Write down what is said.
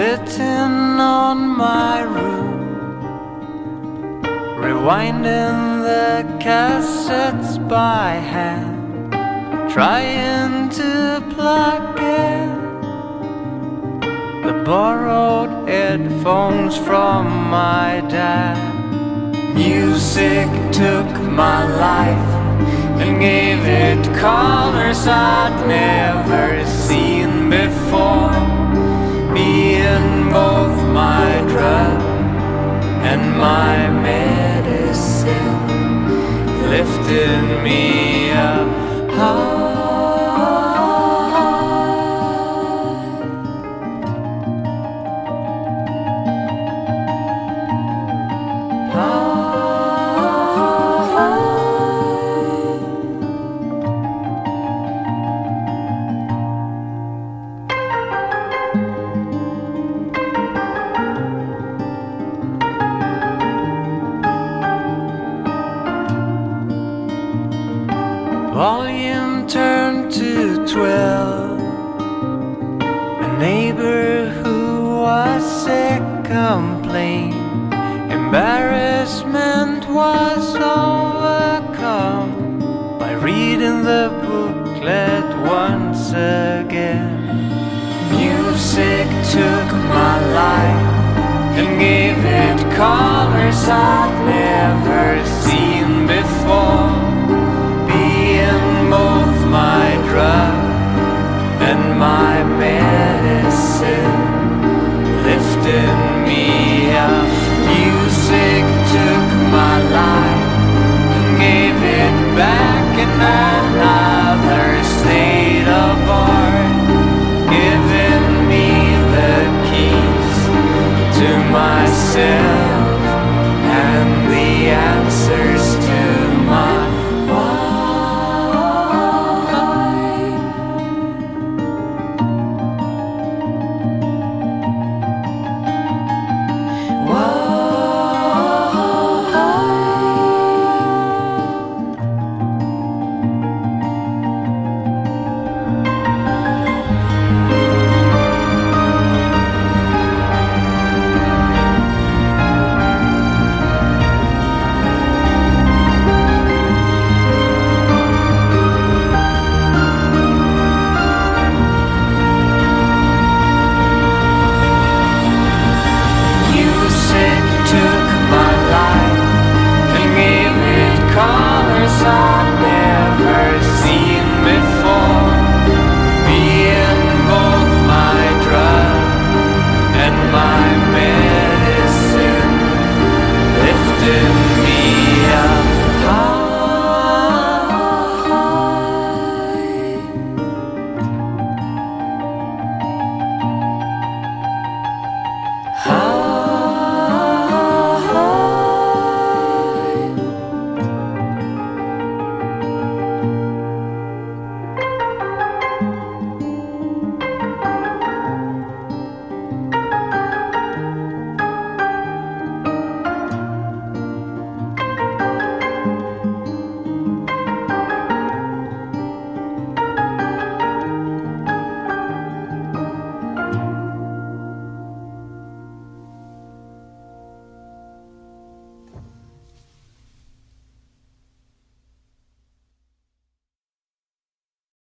sitting on my room, rewinding the cassettes by hand, trying to plug in the borrowed headphones from my dad. Music took my life and gave it colors I'd never seen before both my drug and my medicine, lifting me Volume turned to twelve. A neighbor who was sick complained. Embarrassment was overcome by reading the booklet once again. Music took my life and gave it colors. I myself.